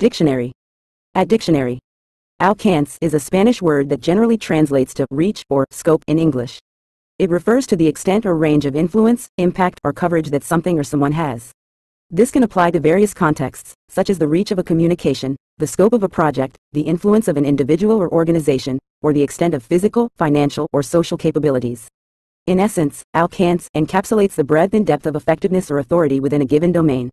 Dictionary. At dictionary. Alcance is a Spanish word that generally translates to reach or scope in English. It refers to the extent or range of influence, impact, or coverage that something or someone has. This can apply to various contexts, such as the reach of a communication, the scope of a project, the influence of an individual or organization, or the extent of physical, financial, or social capabilities. In essence, alcance encapsulates the breadth and depth of effectiveness or authority within a given domain.